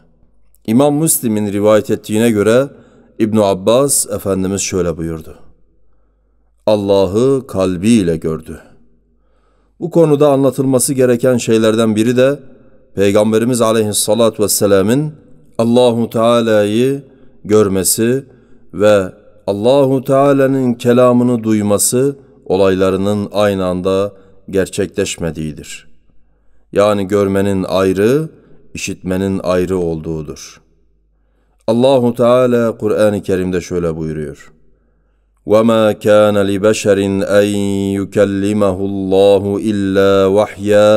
İmam Müslim'in rivayet ettiğine göre İbn Abbas Efendimiz şöyle buyurdu. Allah'ı kalbiyle gördü. Bu konuda anlatılması gereken şeylerden biri de Peygamberimiz aleyhissalatü vesselamın Allahu Teala'yı görmesi ve Allahu Teala'nın kelamını duyması olaylarının aynı anda gerçekleşmediğidir. Yani görmenin ayrı, işitmenin ayrı olduğudur. Allahu Teala Kur'an-ı Kerim'de şöyle buyuruyor. وَمَا كَانَ لِبَشَرٍ أَنْ يُكَلِّمَهُ اللّٰهُ إِلَّا وَحْيًا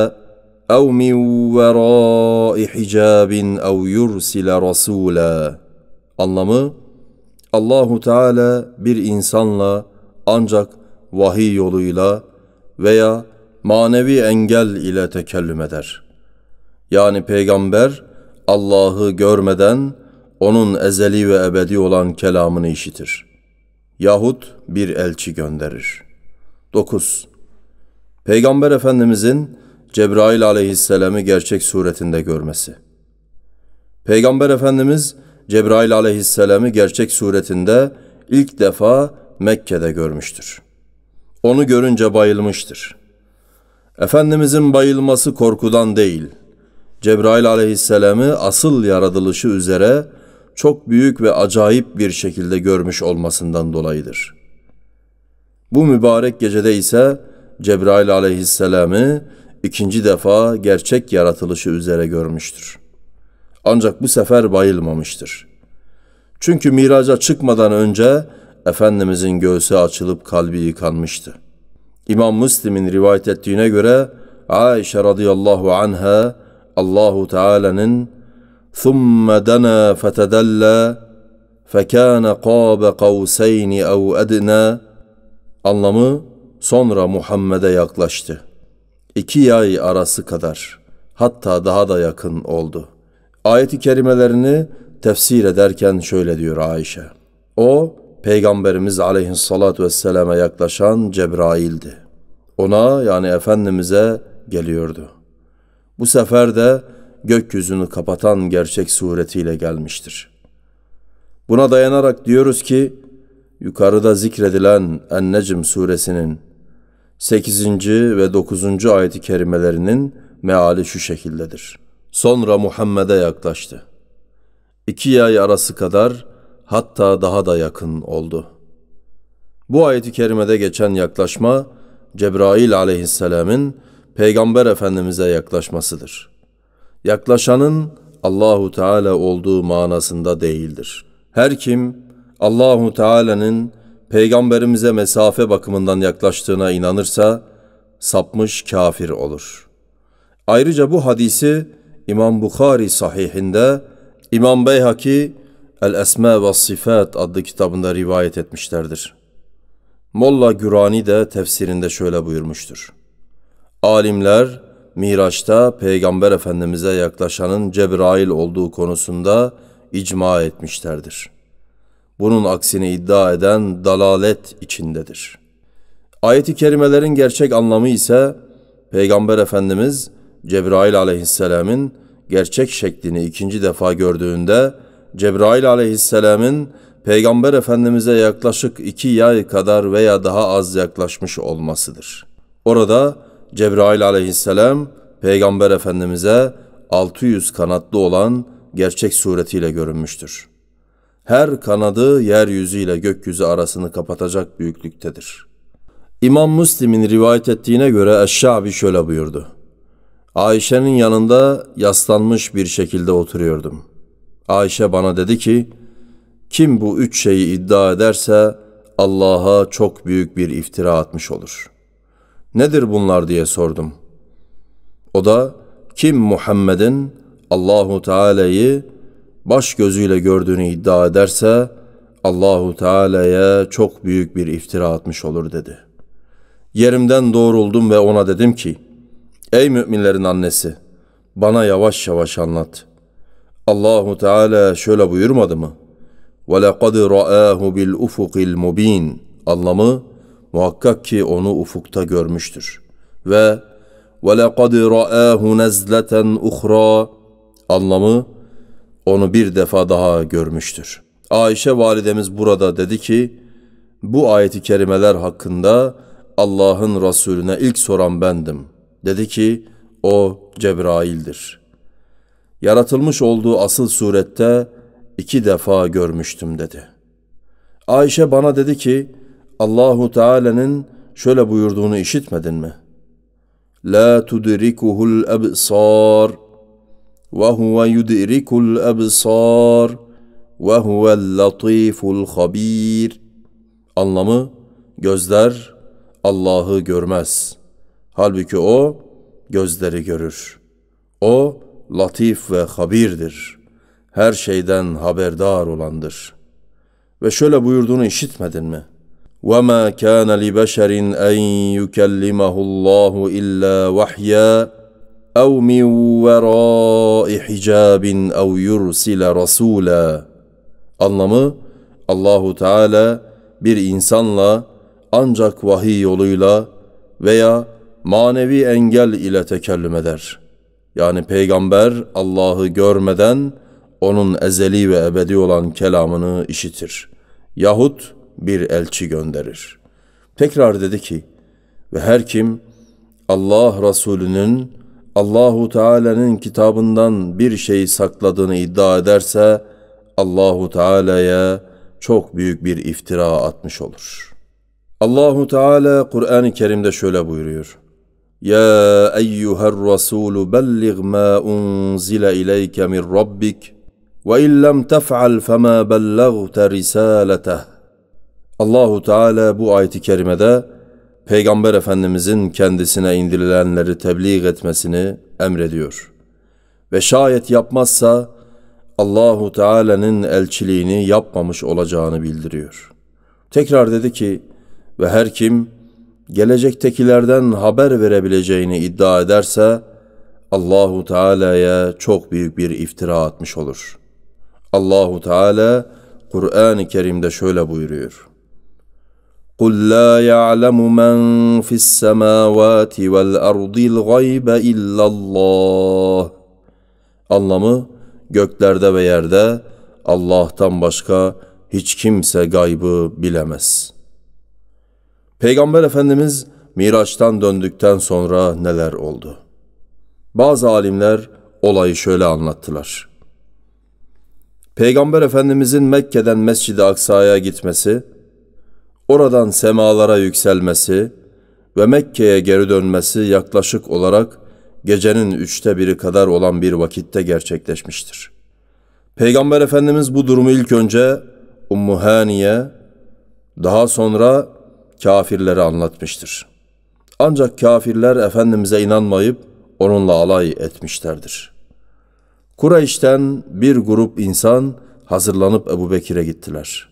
اَوْ مِنْ وَرَاءِ حِجَابٍ اَوْ يُرْسِلَ رَسُولًا Anlamı, Allahu Teala bir insanla ancak vahiy yoluyla veya manevi engel ile tekellüm eder. Yani peygamber Allah'ı görmeden onun ezeli ve ebedi olan kelamını işitir. Yahut bir elçi gönderir. 9. Peygamber Efendimizin Cebrail aleyhisselamı gerçek suretinde görmesi. Peygamber Efendimiz Cebrail aleyhisselamı gerçek suretinde ilk defa Mekke'de görmüştür. Onu görünce bayılmıştır. Efendimizin bayılması korkudan değil, Cebrail aleyhisselamı asıl yaratılışı üzere çok büyük ve acayip bir şekilde görmüş olmasından dolayıdır. Bu mübarek gecede ise Cebrail aleyhisselamı ikinci defa gerçek yaratılışı üzere görmüştür. Ancak bu sefer bayılmamıştır. Çünkü miraca çıkmadan önce Efendimizin göğsü açılıp kalbi yıkanmıştı. İmam Müslim'in rivayet ettiğine göre Aişe radıyallahu anha Allahu Teala'nın ثم دنا فتدلى فكان قاب قوسين أو أدنى Anlamı sonra Muhammed'e yaklaştı. İki yay arası kadar hatta daha da yakın oldu. Ayeti kerimelerini tefsir ederken şöyle diyor Ayşe. O Peygamberimiz aleyhissalatü vesselama yaklaşan Cebrail'di. Ona yani Efendimiz'e geliyordu. Bu sefer de gökyüzünü kapatan gerçek suretiyle gelmiştir. Buna dayanarak diyoruz ki, yukarıda zikredilen En-Necm suresinin 8. ve 9. ayeti kerimelerinin meali şu şekildedir. Sonra Muhammed'e yaklaştı. İki yay arası kadar hatta daha da yakın oldu. Bu ayeti kerimede geçen yaklaşma Cebrail aleyhisselamın Peygamber Efendimiz'e yaklaşmasıdır.'' yaklaşanın Allahu Teala olduğu manasında değildir. Her kim Allahu Teala'nın peygamberimize mesafe bakımından yaklaştığına inanırsa sapmış kafir olur. Ayrıca bu hadisi İmam Bukhari sahihinde İmam Beyhaki El Esma ve Sifat adlı kitabında rivayet etmişlerdir. Molla Gürani de tefsirinde şöyle buyurmuştur. Alimler Miraç'ta Peygamber Efendimiz'e yaklaşanın Cebrail olduğu konusunda icma etmişlerdir. Bunun aksini iddia eden dalalet içindedir. Ayet-i kerimelerin gerçek anlamı ise Peygamber Efendimiz Cebrail aleyhisselamın gerçek şeklini ikinci defa gördüğünde Cebrail aleyhisselamın Peygamber Efendimiz'e yaklaşık iki yay kadar veya daha az yaklaşmış olmasıdır. Orada Cebrail aleyhisselam Peygamber Efendimiz'e 600 kanatlı olan gerçek suretiyle görünmüştür. Her kanadı yeryüzü ile gökyüzü arasını kapatacak büyüklüktedir. İmam Müslim'in rivayet ettiğine göre Eşşabi şöyle buyurdu. Ayşe'nin yanında yaslanmış bir şekilde oturuyordum. Ayşe bana dedi ki, kim bu üç şeyi iddia ederse Allah'a çok büyük bir iftira atmış olur. Nedir bunlar diye sordum. O da kim Muhammed'in Allahu Teala'yı baş gözüyle gördüğünü iddia ederse Allahu Teala'ya çok büyük bir iftira atmış olur dedi. Yerimden doğruldum ve ona dedim ki: Ey müminlerin annesi, bana yavaş yavaş anlat. Allahu Teala şöyle buyurmadı mı? وَلَقَدْ رَآهُ بِالْاُفُقِ الْمُب۪ينَ Anlamı, muhakkak ki onu ufukta görmüştür. Ve وَلَقَدْ رَآهُ نَزْلَةً اُخْرَى Anlamı, onu bir defa daha görmüştür. Ayşe validemiz burada dedi ki, bu ayeti kerimeler hakkında Allah'ın Resulüne ilk soran bendim. Dedi ki, o Cebrail'dir. Yaratılmış olduğu asıl surette iki defa görmüştüm dedi. Ayşe bana dedi ki, Allahu Teala'nın şöyle buyurduğunu işitmedin mi? La tudrikuhul ebsar ve huve yudrikul ebsar ve huvel latiful habir. Anlamı gözler Allah'ı görmez. Halbuki o gözleri görür. O latif ve habirdir. Her şeyden haberdar olandır. Ve şöyle buyurduğunu işitmedin mi? وَمَا كَانَ لِبَشَرٍ أَنْ يُكَلِّمَهُ اللّٰهُ إِلَّا وَحْيًا اَوْ مِنْ وَرَاءِ حِجَابٍ اَوْ يُرْسِلَ رَسُولًا Anlamı Allahu Teala bir insanla ancak vahiy yoluyla veya manevi engel ile tekellüm eder. Yani peygamber Allah'ı görmeden onun ezeli ve ebedi olan kelamını işitir. Yahut bir elçi gönderir. Tekrar dedi ki, ve her kim Allah Resulü'nün Allahu Teala'nın kitabından bir şey sakladığını iddia ederse Allahu Teala'ya çok büyük bir iftira atmış olur. Allahu Teala Kur'an-ı Kerim'de şöyle buyuruyor. Eyyuhar rasul bellig ma unzila ileyke min rabbik ve in lem tef'al fema bellagte risalete. Allahu Teala bu ayeti kerimede Peygamber Efendimizin kendisine indirilenleri tebliğ etmesini emrediyor. Ve şayet yapmazsa Allahu Teala'nın elçiliğini yapmamış olacağını bildiriyor. Tekrar dedi ki ve her kim gelecektekilerden haber verebileceğini iddia ederse Allahu Teala'ya çok büyük bir iftira atmış olur. Allahu Teala Kur'an-ı Kerim'de şöyle buyuruyor. قُلْ لَا يَعْلَمُ مَنْ فِي السَّمَاوَاتِ وَالْأَرْضِ الْغَيْبَ إِلَّا اللّٰهِ Anlamı, göklerde ve yerde Allah'tan başka hiç kimse gaybı bilemez. Peygamber Efendimiz Miraç'tan döndükten sonra neler oldu? Bazı alimler olayı şöyle anlattılar. Peygamber Efendimizin Mekke'den Mescid-i Aksa'ya gitmesi, oradan semalara yükselmesi ve Mekke'ye geri dönmesi yaklaşık olarak gecenin üçte biri kadar olan bir vakitte gerçekleşmiştir. Peygamber Efendimiz bu durumu ilk önce Ummu daha sonra kafirlere anlatmıştır. Ancak kafirler Efendimiz'e inanmayıp onunla alay etmişlerdir. Kureyş'ten bir grup insan hazırlanıp Ebu Bekir'e gittiler.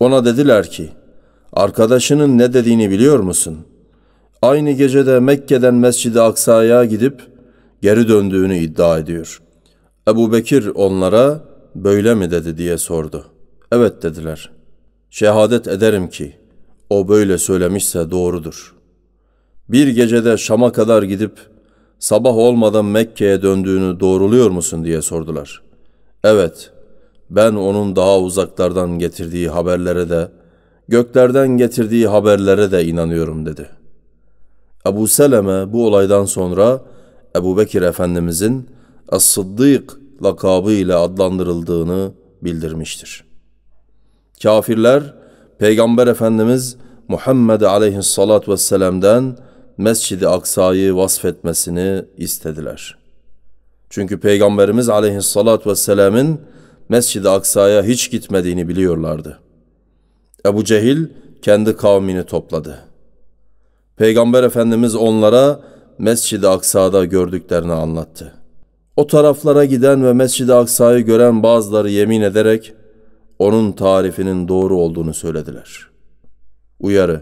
Ona dediler ki, arkadaşının ne dediğini biliyor musun? Aynı gecede Mekke'den Mescid-i Aksa'ya gidip geri döndüğünü iddia ediyor. Ebu Bekir onlara böyle mi dedi diye sordu. Evet dediler. Şehadet ederim ki o böyle söylemişse doğrudur. Bir gecede Şam'a kadar gidip sabah olmadan Mekke'ye döndüğünü doğruluyor musun diye sordular. Evet, ben onun daha uzaklardan getirdiği haberlere de, göklerden getirdiği haberlere de inanıyorum dedi. Ebu Seleme bu olaydan sonra Ebu Bekir Efendimizin As-Sıddık lakabı ile adlandırıldığını bildirmiştir. Kafirler, Peygamber Efendimiz Muhammed aleyhissalatü vesselam'dan Mescid-i Aksa'yı vasfetmesini istediler. Çünkü Peygamberimiz aleyhissalatü vesselam'ın Mescid-i Aksa'ya hiç gitmediğini biliyorlardı. Ebu Cehil kendi kavmini topladı. Peygamber Efendimiz onlara Mescid-i Aksa'da gördüklerini anlattı. O taraflara giden ve Mescid-i Aksa'yı gören bazıları yemin ederek onun tarifinin doğru olduğunu söylediler. Uyarı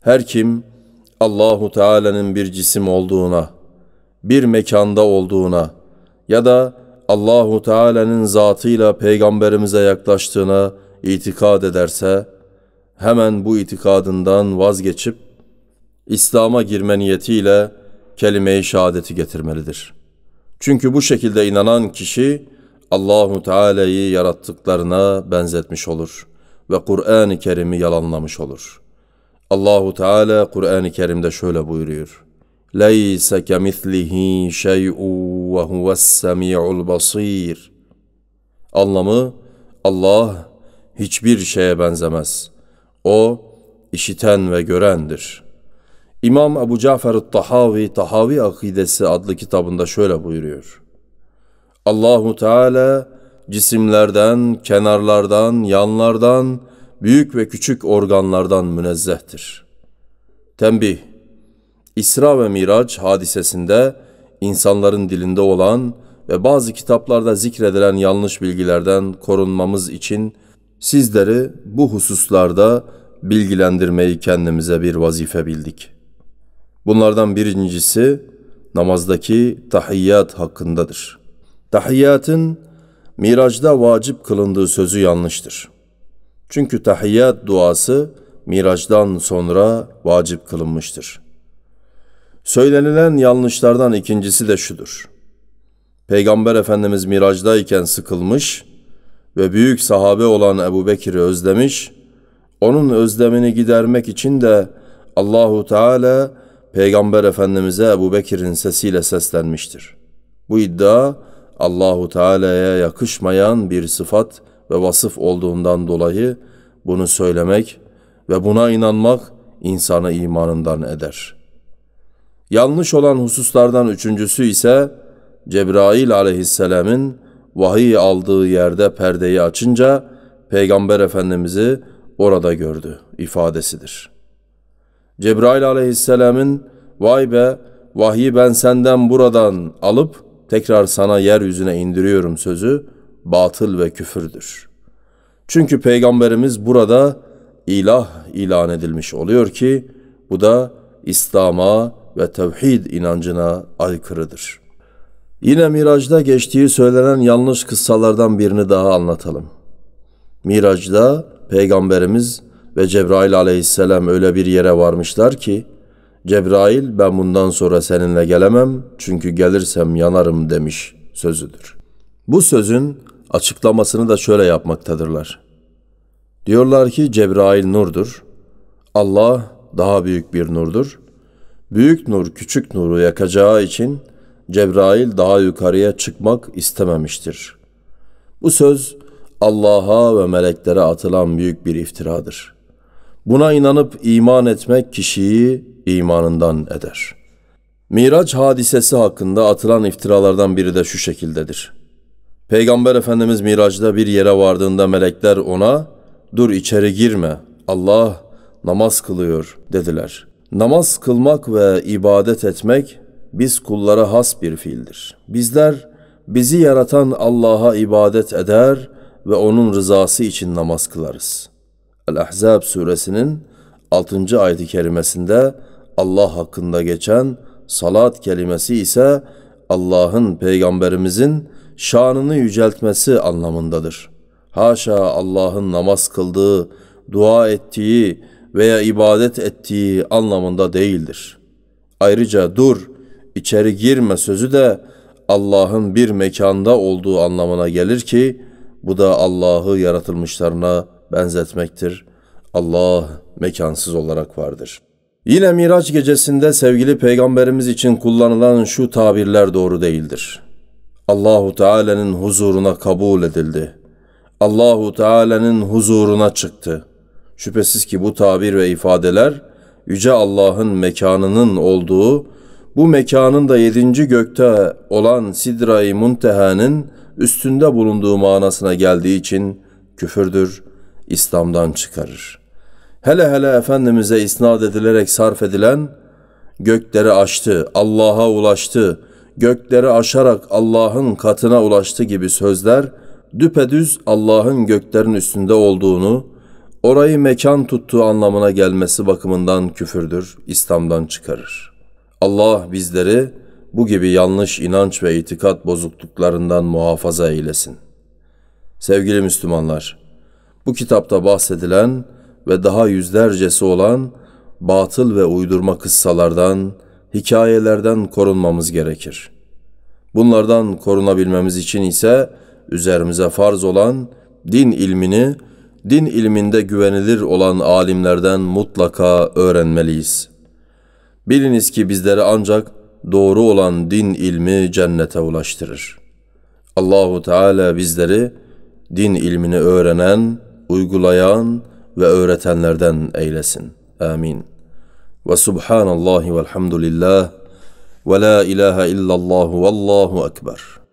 Her kim Allahu Teala'nın bir cisim olduğuna, bir mekanda olduğuna ya da Allahu Teala'nın zatıyla peygamberimize yaklaştığına itikad ederse hemen bu itikadından vazgeçip İslam'a girme niyetiyle kelime-i şehadeti getirmelidir. Çünkü bu şekilde inanan kişi Allahu Teala'yı yarattıklarına benzetmiş olur ve Kur'an-ı Kerim'i yalanlamış olur. Allahu Teala Kur'an-ı Kerim'de şöyle buyuruyor. Leyse kemislihi şey'u ve huves-semi'ul basir. Anlamı Allah hiçbir şeye benzemez. O işiten ve görendir. İmam Ebu Cafer Tahavi Tahavi Akidesi adlı kitabında şöyle buyuruyor. Allahu Teala cisimlerden, kenarlardan, yanlardan, büyük ve küçük organlardan münezzehtir. Tembih İsra ve Miraç hadisesinde insanların dilinde olan ve bazı kitaplarda zikredilen yanlış bilgilerden korunmamız için sizleri bu hususlarda bilgilendirmeyi kendimize bir vazife bildik. Bunlardan birincisi namazdaki tahiyyat hakkındadır. Tahiyyatın Miracda vacip kılındığı sözü yanlıştır. Çünkü tahiyyat duası Miracdan sonra vacip kılınmıştır. Söylenilen yanlışlardan ikincisi de şudur. Peygamber Efendimiz Miracdayken sıkılmış ve büyük sahabe olan Ebu Bekir'i özlemiş, onun özlemini gidermek için de Allahu Teala Peygamber Efendimiz'e Ebu Bekir'in sesiyle seslenmiştir. Bu iddia Allahu Teala'ya yakışmayan bir sıfat ve vasıf olduğundan dolayı bunu söylemek ve buna inanmak insanı imanından eder. Yanlış olan hususlardan üçüncüsü ise Cebrail aleyhisselamın vahiy aldığı yerde perdeyi açınca Peygamber Efendimiz'i orada gördü ifadesidir. Cebrail aleyhisselamın vay be vahyi ben senden buradan alıp tekrar sana yeryüzüne indiriyorum sözü batıl ve küfürdür. Çünkü peygamberimiz burada ilah ilan edilmiş oluyor ki bu da İslam'a ve tevhid inancına aykırıdır. Yine Mirac'da geçtiği söylenen yanlış kıssalardan birini daha anlatalım. Mirac'da peygamberimiz ve Cebrail aleyhisselam öyle bir yere varmışlar ki Cebrail ben bundan sonra seninle gelemem çünkü gelirsem yanarım demiş sözüdür. Bu sözün açıklamasını da şöyle yapmaktadırlar. Diyorlar ki Cebrail nurdur. Allah daha büyük bir nurdur. Büyük nur küçük nuru yakacağı için Cebrail daha yukarıya çıkmak istememiştir. Bu söz Allah'a ve meleklere atılan büyük bir iftiradır. Buna inanıp iman etmek kişiyi imanından eder. Miraç hadisesi hakkında atılan iftiralardan biri de şu şekildedir. Peygamber Efendimiz Miraç'ta bir yere vardığında melekler ona ''Dur içeri girme, Allah namaz kılıyor.'' dediler. Namaz kılmak ve ibadet etmek biz kullara has bir fiildir. Bizler bizi yaratan Allah'a ibadet eder ve onun rızası için namaz kılarız. El-Ahzab suresinin 6. ayet-i kerimesinde Allah hakkında geçen salat kelimesi ise Allah'ın peygamberimizin şanını yüceltmesi anlamındadır. Haşa Allah'ın namaz kıldığı, dua ettiği veya ibadet ettiği anlamında değildir. Ayrıca dur, içeri girme sözü de Allah'ın bir mekanda olduğu anlamına gelir ki Bu da Allah'ı yaratılmışlarına benzetmektir. Allah mekansız olarak vardır. Yine Miraç gecesinde sevgili peygamberimiz için kullanılan şu tabirler doğru değildir. Allahu Teala'nın huzuruna kabul edildi. Allahu Teala'nın huzuruna çıktı. Şüphesiz ki bu tabir ve ifadeler yüce Allah'ın mekanının olduğu, bu mekanın da yedinci gökte olan Sidra-i Munteha'nın üstünde bulunduğu manasına geldiği için küfürdür, İslam'dan çıkarır. Hele hele Efendimiz'e isnat edilerek sarf edilen, gökleri aştı, Allah'a ulaştı, gökleri aşarak Allah'ın katına ulaştı gibi sözler, düpedüz Allah'ın göklerin üstünde olduğunu, orayı mekan tuttuğu anlamına gelmesi bakımından küfürdür, İslam'dan çıkarır. Allah bizleri bu gibi yanlış inanç ve itikat bozukluklarından muhafaza eylesin. Sevgili Müslümanlar, bu kitapta bahsedilen ve daha yüzlercesi olan batıl ve uydurma kıssalardan, hikayelerden korunmamız gerekir. Bunlardan korunabilmemiz için ise üzerimize farz olan din ilmini, din ilminde güvenilir olan alimlerden mutlaka öğrenmeliyiz. Biliniz ki bizleri ancak doğru olan din ilmi cennete ulaştırır. Allahu Teala bizleri din ilmini öğrenen, uygulayan ve öğretenlerden eylesin. Amin. Ve subhanallahi velhamdülillah ve la ilahe illallah vallahu ekber.